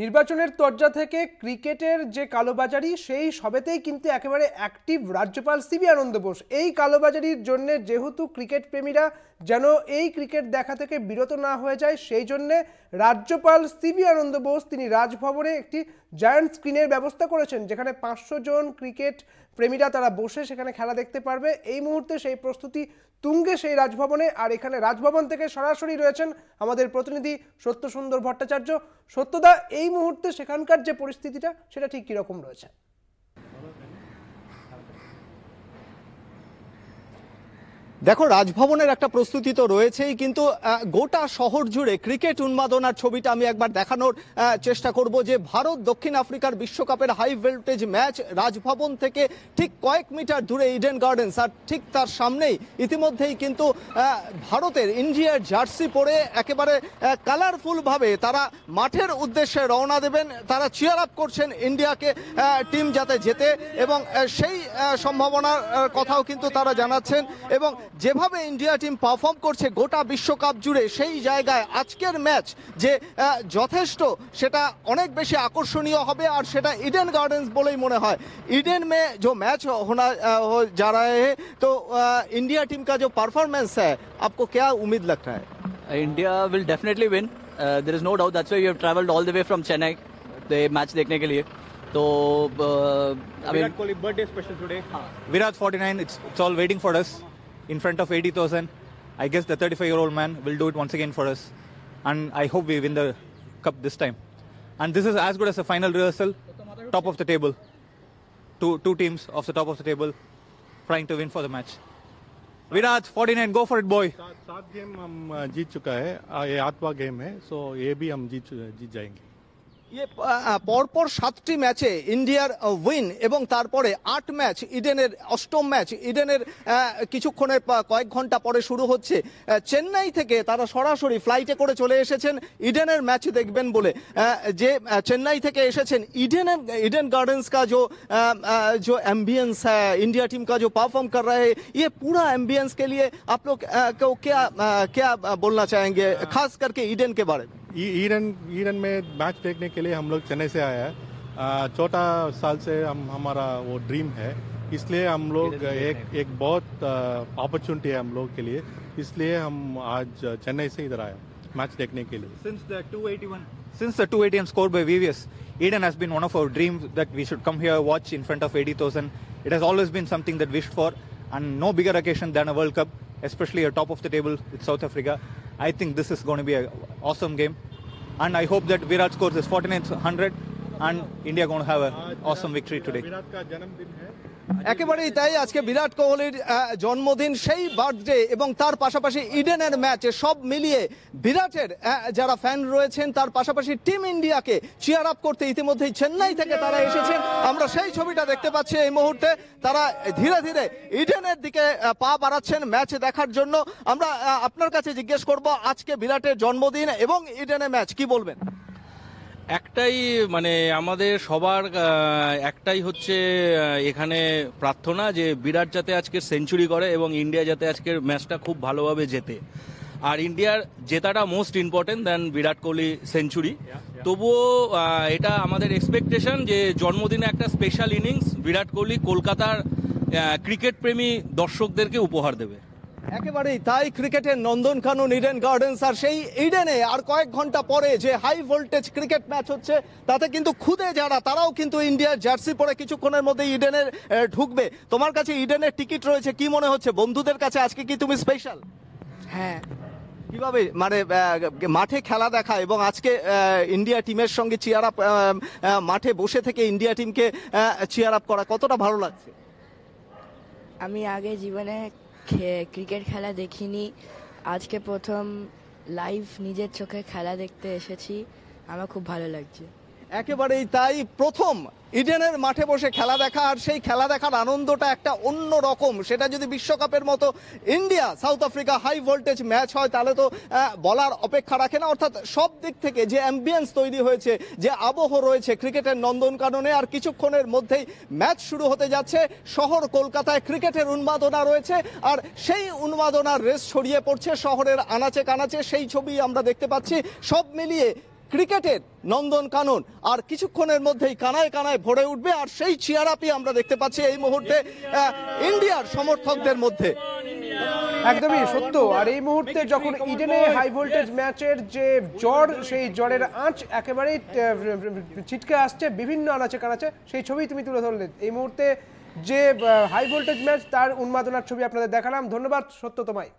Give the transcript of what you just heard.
নির্বাচনের তরজা থেকে ক্রিকেটের যে কালোবাজারি, সেই সবেতেই কিন্তু একেবারে অ্যাক্টিভ রাজ্যপাল সিবি আনন্দ বোস। এই কালোবাজারির জন্য যেহেতু ক্রিকেট প্রেমীরা যেন এই ক্রিকেট দেখা থেকে বিরত না হয়ে যায়, সেই জন্যে রাজ্যপাল সিবি আনন্দ বোস তিনি রাজভবনে একটি জায়ান্ট স্ক্রিনের ব্যবস্থা করেছেন, যেখানে পাঁচশো জন ক্রিকেট প্রেমীরা তারা বসে সেখানে খেলা দেখতে পারবে। এই মুহূর্তে সেই প্রস্তুতি তুঙ্গে সেই রাজভবনে, আর এখানে রাজভবন থেকে সরাসরি রয়েছেন আমাদের প্রতিনিধি সত্যসুন্দর ভট্টাচার্য। সত্যদা, এই মুহূর্তে সেখানকার যে পরিস্থিতিটা, সেটা ঠিক কীরকম রয়েছে? দেখো, রাজভবনের একটা প্রস্তুতি তো রয়েছেই, কিন্তু গোটা শহর জুড়ে ক্রিকেট উন্মাদনার ছবিটা আমি একবার দেখানোর চেষ্টা করব যে ভারত দক্ষিণ আফ্রিকার বিশ্বকাপের হাই ভোল্টেজ ম্যাচ রাজভবন থেকে ঠিক কয়েক মিটার দূরে ইডেন গার্ডেন্স আর ঠিক তার সামনেই ইতিমধ্যেই কিন্তু ভারতের ইন্ডিয়ার জার্সি পরে একেবারে কালারফুলভাবে তারা মাঠের উদ্দেশ্যে রওনা দেবেন, তারা চিয়ার আপ করছেন ইন্ডিয়াকে টিম যাতে জেতে এবং সেই সম্ভাবনার কথাও কিন্তু তারা জানাচ্ছেন এবং যেভাবে ইন্ডিয়া টিম পারফর্ম করছে গোটা বিশ্বকাপ জুড়ে সেই জায়গায় আজকের ম্যাচ যে যথেষ্ট সেটা অনেক বেশি আকর্ষণীয় হবে আর সেটা ইডেন গার্ডেন্স বলেই মনে হয়। इडन में जो मैच होना हो जा रहा है तो इंडिया टीम का जो परफॉर्मेंस है आपको क्या उम्मीद लगता है India will definitely win there is no doubt that's way you have travelled all the way from Chennai the match देखने के लिए। तो Virat Kohli birthday special today Virat 49 it's it's all waiting for us in front of 80,000. I guess the 35 year old man will do it once again for us. And I hope we win the cup this time. And this is as good as a final rehearsal, top of the table. Two, two teams off the top of the table trying to win for the match. Virat 49 go for it, boy. Seven game we have won. है ये आठवां game है सो ये भी हम जीत जीत जाएंगे পরপর সাতটি ম্যাচে ইন্ডিয়ার উইন এবং তারপরে আট ম্যাচ ইডেনের অষ্টম ম্যাচ ইডেনের আহ, কিছুক্ষণের পা- কয়েক ঘন্টা পরে শুরু হচ্ছে আহ, চেন্নাই থেকে তারা সরাসরি ফ্লাইটে করে চলে এসেছেন ইডেনের ম্যাচ দেখবেন বলে আহ, যে আহ, চেন্নাই থেকে এসেছেন ইডেনের ইডেন गार्डन्स का जो अ, अ, जो एम्बियंस है इंडिया टीम का जो परफॉर्म कर रहा है ये पूरा एम्बियंस के लिए आप लोग अ, को क्या अ, क्या बोलना चाहेंगे खास करके ईडन के बारे में ईरन ईरन में मैच देखने के लिए हम लोग चेन्नई से आया है। छोटा साल से हम हमारा वो ड्रीम है। इसलिए हम लोग एक एक बहुत अपॉर्चुनिटी है हम लोग के लिए। इसलिए हम आज चेन्नई से इधर आया मैच देखने के लिए। Since the 281 since the 281 score by VVS Eden has been one of our dream that we should come here watch in front of 80000 it has always been something that wished for and no bigger occasion than a world cup especially a top of the table with South Africa I think this is going to be a awesome game and I hope that Virat scores his 4900, and India going to have an awesome victory today. একেবারেই তাই, আজকে বিরাট কোহলির জন্মদিন, সেই birthday এবং তার পাশাপাশি ইডেনের ম্যাচে সব মিলিয়ে বিরাটের যারা ফ্যান রয়েছেন, তার পাশাপাশি টিম ইন্ডিয়াকে চিয়ার আপ করতে ইতিমধ্যেই চেন্নাই থেকে তারা এসেছেন। আমরা সেই ছবিটা দেখতে পাচ্ছি এই মুহূর্তে। তারা ধীরে ধীরে ইডেনের দিকে পা বাড়াচ্ছেন ম্যাচ দেখার জন্য। আমরা আপনার কাছে জিজ্ঞেস করব, আজকে বিরাটের জন্মদিন এবং ইডেনের ম্যাচ কি বলবেন? একটাই মানে আমাদের সবার একটাই হচ্ছে এখানে প্রার্থনা যে বিরাট যাতে আজকে সেঞ্চুরি করে এবং ইন্ডিয়া যাতে আজকের ম্যাচটা খুব ভালোভাবে জেতে। আর ইন্ডিয়ার জেতাটা most important than Virat Kohli century. তবুও এটা আমাদের এক্সপেকটেশন যে জন্মদিনে একটা স্পেশাল ইনিংস বিরাট কোহলি কলকাতার ক্রিকেট প্রেমী দর্শকদেরকে উপহার দেবে। একেবারেই তাই ক্রিকেটের নন্দন কানন ইডেন গার্ডেন্স আর সেই ইডেনে আর কয়েক ঘণ্টা পরে যে হাই ভোল্টেজ ক্রিকেট ম্যাচ হচ্ছে তাতে কিন্তু খুদে যারা তারাও কিন্তু ইন্ডিয়ার জার্সি পরে কিছুক্ষণের মধ্যে ইডেনের ঢুকবে। তোমার কাছে ইডেনের টিকিট রয়েছে কি মনে হচ্ছে? বন্ধুদের কাছে আজকে কি তুমি স্পেশাল হ্যাঁ। কীভাবে মানে মাঠে খেলা দেখা এবং আজকে ইন্ডিয়া টিমের সঙ্গে চিয়ার আপ মাঠে বসে থেকে ইন্ডিয়া টিমকে চিয়ার আপ করা কতটা ভালো লাগছে? আমি আগে জীবনে ক্রিকেট খেলা দেখিনি। আজকে প্রথম লাইভ নিজের চোখে খেলা দেখতে এসেছি। আমার খুব ভালো লাগছে। একেবারেই তাই প্রথম ইডেনের মাঠে বসে খেলা দেখা, আর সেই খেলা দেখার আনন্দটা একটা অন্য রকম। সেটা যদি বিশ্বকাপের মতো India, South Africa high voltage match হয়, তাহলে তো বলার অপেক্ষা রাখে না। অর্থাৎ সব দিক থেকে যে অ্যাম্বিয়েন্স তৈরি হয়েছে, যে আবহ রয়েছে ক্রিকেটের নন্দনকাননে, আর কিছুক্ষণের মধ্যেই ম্যাচ শুরু হতে যাচ্ছে। শহর কলকাতায় ক্রিকেটের উন্মাদনা রয়েছে, আর সেই উন্মাদনার রেস ছড়িয়ে পড়ছে শহরের আনাচে কানাচে। সেই ছবি আমরা দেখতে পাচ্ছি। সব মিলিয়ে ক্রিকেটের নন্দন কানন, আর কিছুক্ষণের মধ্যেই কানায় কানায় ভরে উঠবে, আর সেই চিয়ারাপি আমরা দেখতে পাচ্ছি এই মুহূর্তে ইন্ডিয়ার সমর্থকদের মধ্যে। একদমই, সত্য। আর এই মুহূর্তে যখন ইডেনে হাই ভোল্টেজ ম্যাচের যে জ্বর, সেই জ্বরের আঁচ একেবারেই ছিটকে আসছে, বিভিন্ন আনাচে কানাচে, সেই ছবি তুমি তুলে ধরলে। এই মুহূর্তে যে হাই ভোল্টেজ ম্যাচ তার উন্মাদনার ছবি আপনাদের দেখালাম। ধন্যবাদ সত্য তোমায়।